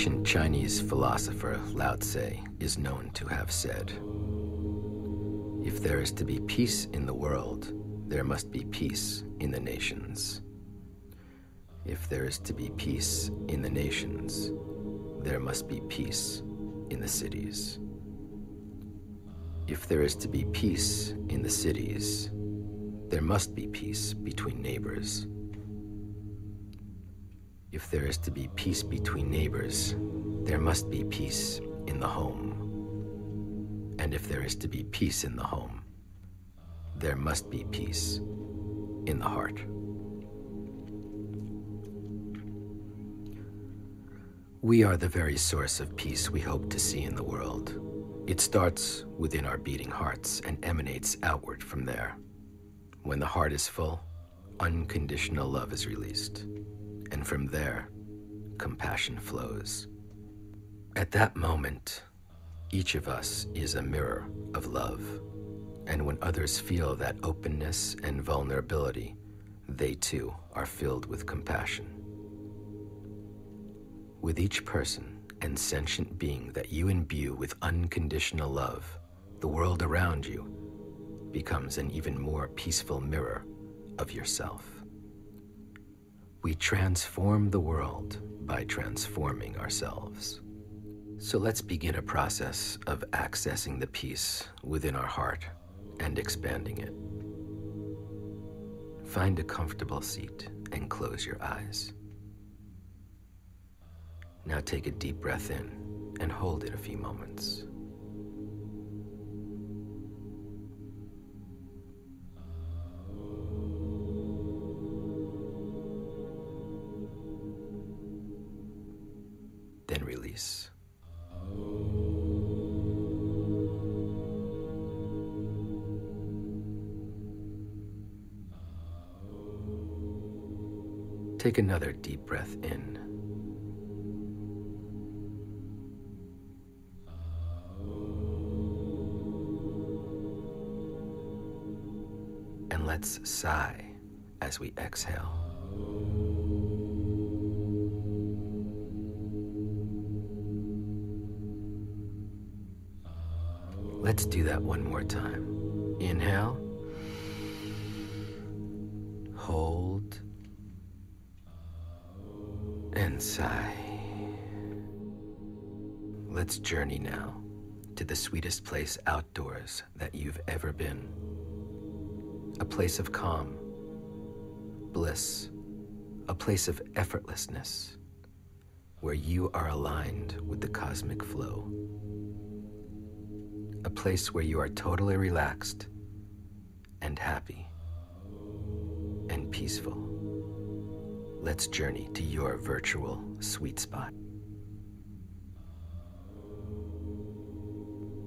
Ancient Chinese philosopher Lao Tse is known to have said, If there is to be peace in the world, there must be peace in the nations. If there is to be peace in the nations, there must be peace in the cities. If there is to be peace in the cities, there must be peace between neighbors. If there is to be peace between neighbors, there must be peace in the home. And if there is to be peace in the home, there must be peace in the heart. We are the very source of peace we hope to see in the world. It starts within our beating hearts and emanates outward from there. When the heart is full, unconditional love is released, and from there, compassion flows. At that moment, each of us is a mirror of love, and when others feel that openness and vulnerability, they too are filled with compassion. With each person, and sentient being that you imbue with unconditional love, the world around you becomes an even more peaceful mirror of yourself. We transform the world by transforming ourselves. So let's begin a process of accessing the peace within our heart and expanding it. Find a comfortable seat and close your eyes. Now take a deep breath in and hold it a few moments. Take another deep breath in. And let's sigh as we exhale. Let's do that one more time. Inhale. Hold. And sigh. Let's journey now to the sweetest place outdoors that you've ever been. A place of calm, bliss, a place of effortlessness where you are aligned with the cosmic flow a place where you are totally relaxed and happy and peaceful. Let's journey to your virtual sweet spot.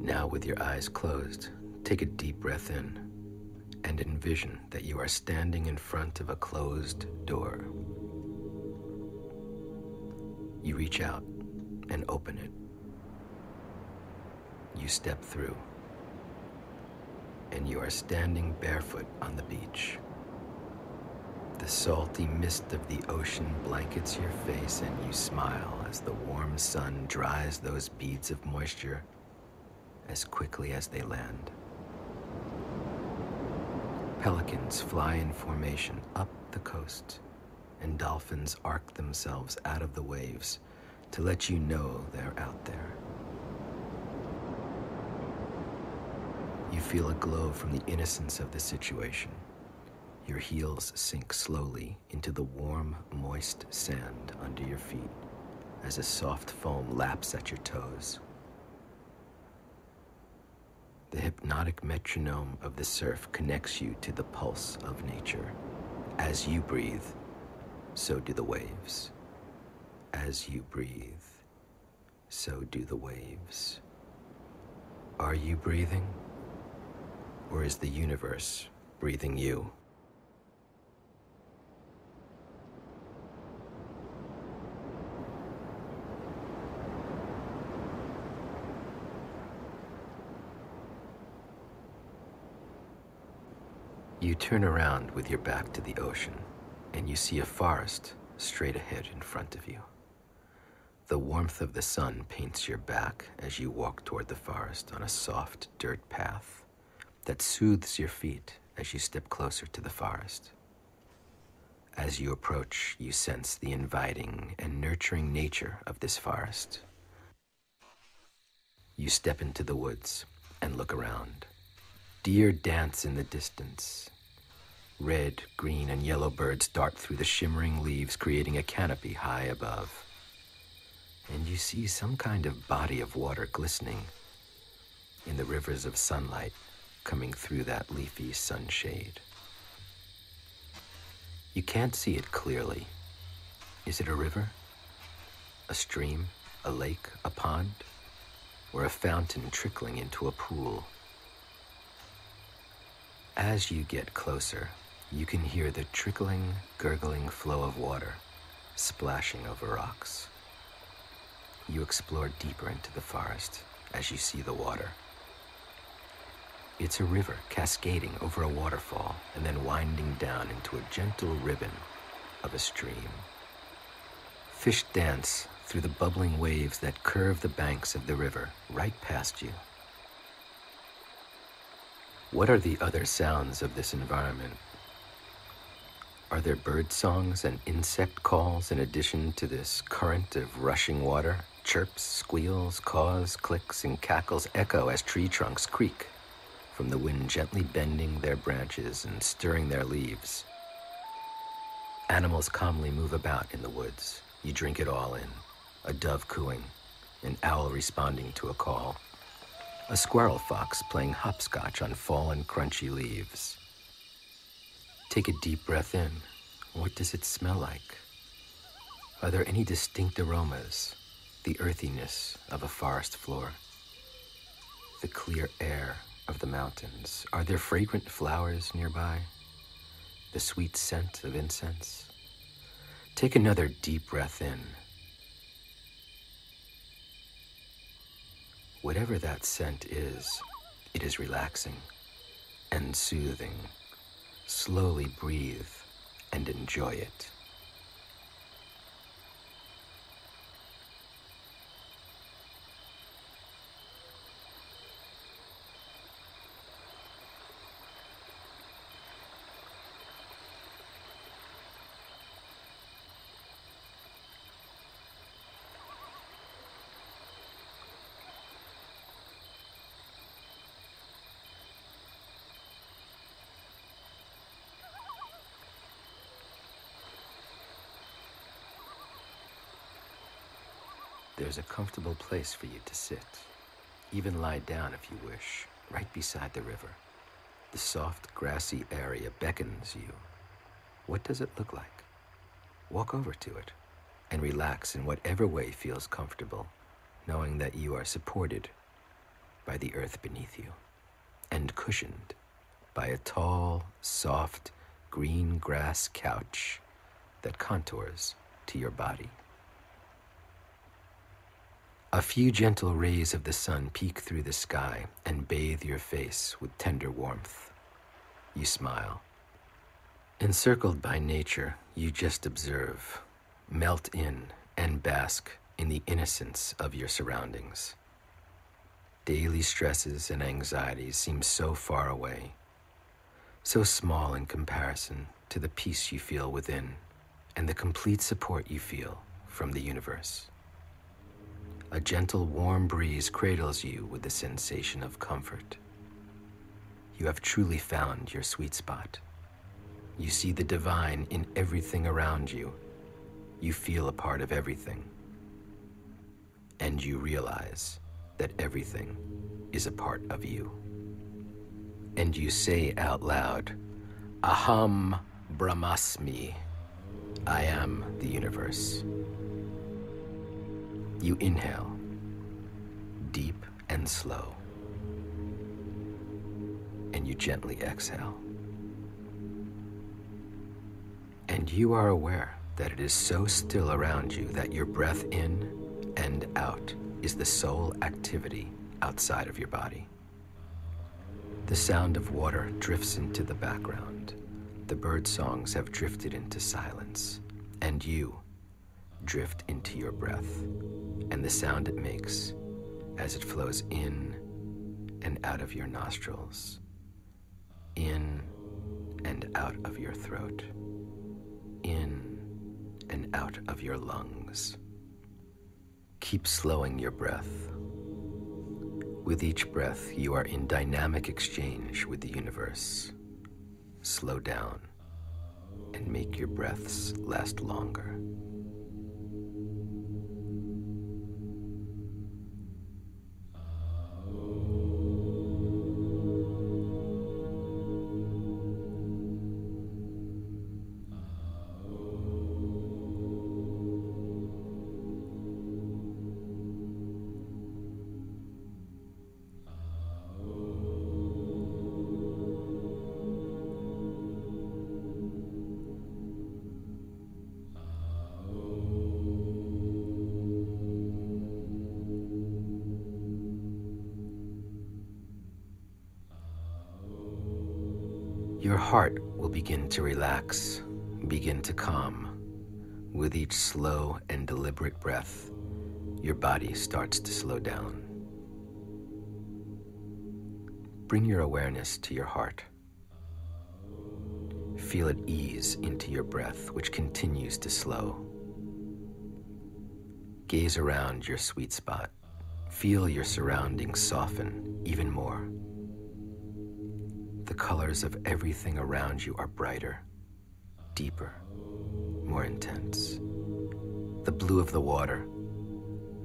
Now, with your eyes closed, take a deep breath in and envision that you are standing in front of a closed door. You reach out and open it you step through, and you are standing barefoot on the beach. The salty mist of the ocean blankets your face, and you smile as the warm sun dries those beads of moisture as quickly as they land. Pelicans fly in formation up the coast, and dolphins arc themselves out of the waves to let you know they're out there. You feel a glow from the innocence of the situation. Your heels sink slowly into the warm, moist sand under your feet as a soft foam laps at your toes. The hypnotic metronome of the surf connects you to the pulse of nature. As you breathe, so do the waves. As you breathe, so do the waves. Are you breathing? Or is the universe breathing you? You turn around with your back to the ocean, and you see a forest straight ahead in front of you. The warmth of the sun paints your back as you walk toward the forest on a soft dirt path that soothes your feet as you step closer to the forest. As you approach, you sense the inviting and nurturing nature of this forest. You step into the woods and look around. Deer dance in the distance. Red, green, and yellow birds dart through the shimmering leaves, creating a canopy high above. And you see some kind of body of water glistening in the rivers of sunlight coming through that leafy sunshade. You can't see it clearly. Is it a river? A stream? A lake? A pond? Or a fountain trickling into a pool? As you get closer, you can hear the trickling, gurgling flow of water splashing over rocks. You explore deeper into the forest as you see the water. It's a river cascading over a waterfall and then winding down into a gentle ribbon of a stream. Fish dance through the bubbling waves that curve the banks of the river right past you. What are the other sounds of this environment? Are there bird songs and insect calls in addition to this current of rushing water? Chirps, squeals, caws, clicks, and cackles echo as tree trunks creak from the wind gently bending their branches and stirring their leaves. Animals calmly move about in the woods. You drink it all in a dove cooing, an owl responding to a call, a squirrel fox playing hopscotch on fallen crunchy leaves. Take a deep breath in. What does it smell like? Are there any distinct aromas? The earthiness of a forest floor, the clear air of the mountains? Are there fragrant flowers nearby? The sweet scent of incense? Take another deep breath in. Whatever that scent is, it is relaxing and soothing. Slowly breathe and enjoy it. There's a comfortable place for you to sit. Even lie down if you wish, right beside the river. The soft, grassy area beckons you. What does it look like? Walk over to it and relax in whatever way feels comfortable, knowing that you are supported by the earth beneath you and cushioned by a tall, soft, green grass couch that contours to your body. A few gentle rays of the sun peek through the sky and bathe your face with tender warmth. You smile. Encircled by nature, you just observe, melt in, and bask in the innocence of your surroundings. Daily stresses and anxieties seem so far away, so small in comparison to the peace you feel within and the complete support you feel from the universe. A gentle, warm breeze cradles you with the sensation of comfort. You have truly found your sweet spot. You see the divine in everything around you. You feel a part of everything. And you realize that everything is a part of you. And you say out loud, Aham Brahmasmi. I am the universe. You inhale, deep and slow, and you gently exhale. And you are aware that it is so still around you that your breath in and out is the sole activity outside of your body. The sound of water drifts into the background. The bird songs have drifted into silence, and you drift into your breath and the sound it makes as it flows in and out of your nostrils, in and out of your throat, in and out of your lungs. Keep slowing your breath. With each breath, you are in dynamic exchange with the universe. Slow down and make your breaths last longer. Heart will begin to relax, begin to calm. With each slow and deliberate breath, your body starts to slow down. Bring your awareness to your heart. Feel it ease into your breath, which continues to slow. Gaze around your sweet spot. Feel your surroundings soften even more. The colors of everything around you are brighter, deeper, more intense. The blue of the water,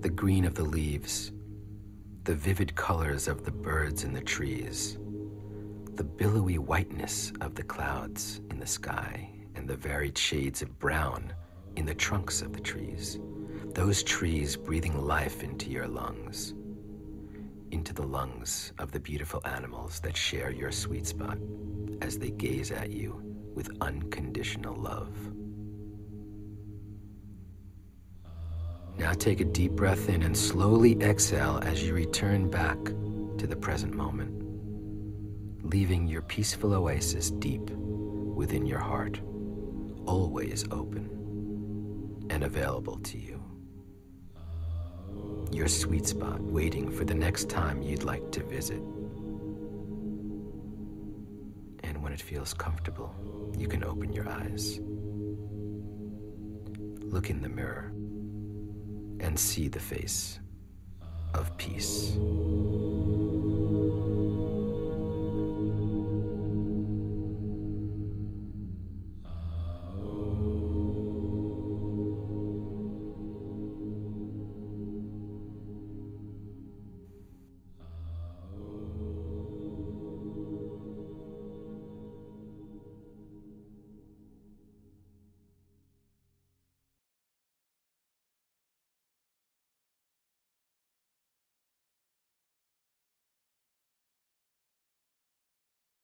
the green of the leaves, the vivid colors of the birds in the trees, the billowy whiteness of the clouds in the sky, and the varied shades of brown in the trunks of the trees. Those trees breathing life into your lungs into the lungs of the beautiful animals that share your sweet spot as they gaze at you with unconditional love. Now take a deep breath in and slowly exhale as you return back to the present moment, leaving your peaceful oasis deep within your heart, always open and available to you your sweet spot waiting for the next time you'd like to visit. And when it feels comfortable, you can open your eyes. Look in the mirror and see the face of peace.